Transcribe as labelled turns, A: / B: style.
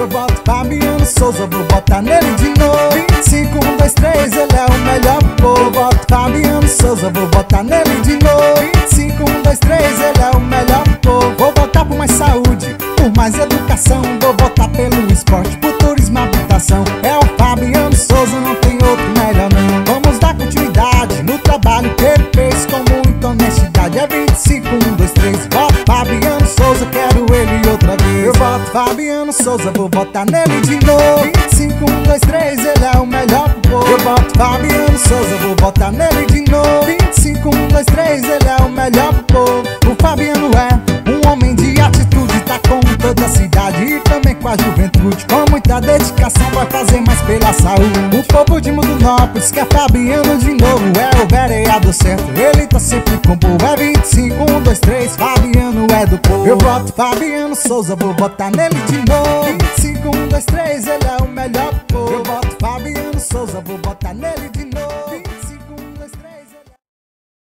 A: Eu boto Fabiano Souza, vou botar nele de novo. 25, 1, 2, 3, ele é o melhor povo. Eu boto Fabiano Souza, vou botar nele de novo. 25, 1, 2, 3, ele é o melhor povo. Vou botar por mais saúde, por mais educação. Vou botar pelo esporte, por turismo habitação. É o Fabiano Souza, não tem outro melhor não. Vamos dar continuidade no trabalho que fez com muita honestidade. É 25, 1, 2, 3, voto Fabiano Souza, quero ele outra vez. voto Fabiano Souza, vou votar nele de novo. 25, 1, 2, 3, ele é o melhor pro povo. Eu voto Fabiano Souza, vou votar nele de novo. 25, 1, 2, 3, ele é o melhor pro povo. O Fabiano é um homem de atitude Tá com toda a cidade e também com a juventude. Com muita dedicação vai fazer mais pela saúde. O povo de Mudunópolis quer Fabiano de novo Tá dado certo, ele tá sempre com boa. É 25, 1, 2, 3, Fabiano é do povo. Eu boto Fabiano Souza, vou botar nele de novo. 25, 1, 2, 3, ele é o melhor do povo. Eu boto Fabiano Souza, vou botar nele de novo.